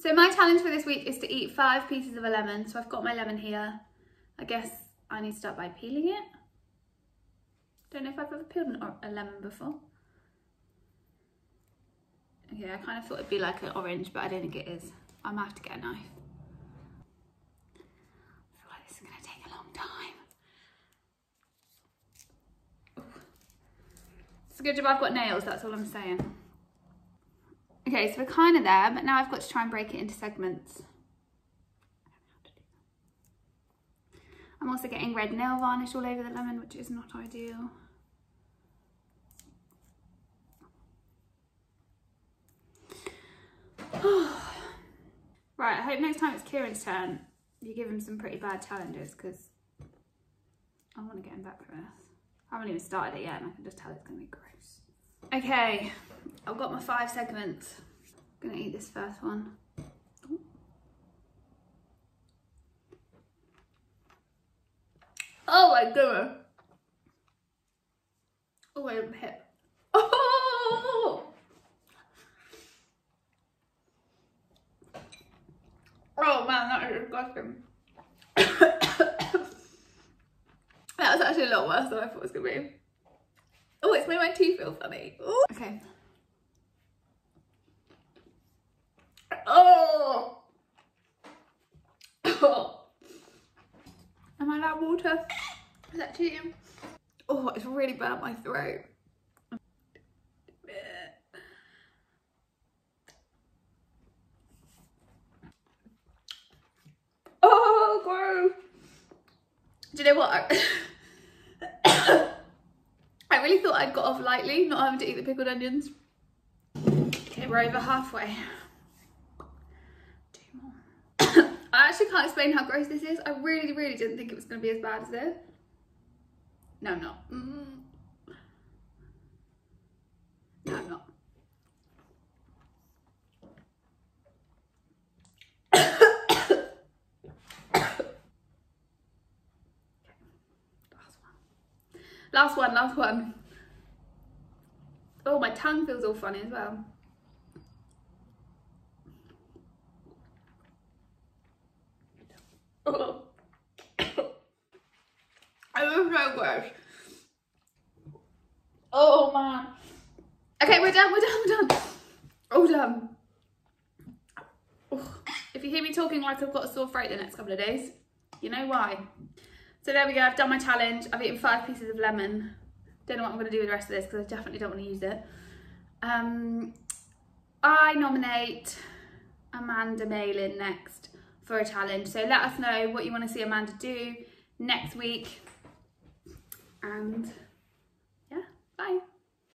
So my challenge for this week is to eat five pieces of a lemon. So I've got my lemon here. I guess I need to start by peeling it. Don't know if I've ever peeled a lemon before. Okay, I kind of thought it'd be like an orange, but I don't think it is. I might have to get a knife. I feel like this is gonna take a long time. It's a good job I've got nails, that's all I'm saying. Okay, so we're kind of there, but now I've got to try and break it into segments. I'm also getting red nail varnish all over the lemon, which is not ideal. right, I hope next time it's Kieran's turn, you give him some pretty bad challenges because I want to get him back for this. I haven't even started it yet and I can just tell it's going to be gross. Okay, I've got my five segments. I'm gonna eat this first one. Oh my goodness. Oh my hip. Oh! Oh man, that is disgusting. that was actually a lot worse than I thought it was gonna be. My teeth feel funny. Ooh. Okay. Oh. oh. Am I allowed water? Is that cheating? Oh, it's really burnt my throat. Oh, gross. Do you know what? Really thought I'd got off lightly, not having to eat the pickled onions. Okay, we're over halfway. I actually can't explain how gross this is. I really, really didn't think it was going to be as bad as this. No, I'm not. Mm. No, I'm not. Last one, last one. Oh, my tongue feels all funny as well. Oh. I love so gross. Oh man. Okay, we're done, we're done, we're done. All done. Oh. If you hear me talking like I've got a sore throat the next couple of days, you know why. So there we go, I've done my challenge. I've eaten five pieces of lemon. Don't know what I'm gonna do with the rest of this because I definitely don't wanna use it. Um, I nominate Amanda Malin next for a challenge. So let us know what you want to see Amanda do next week. And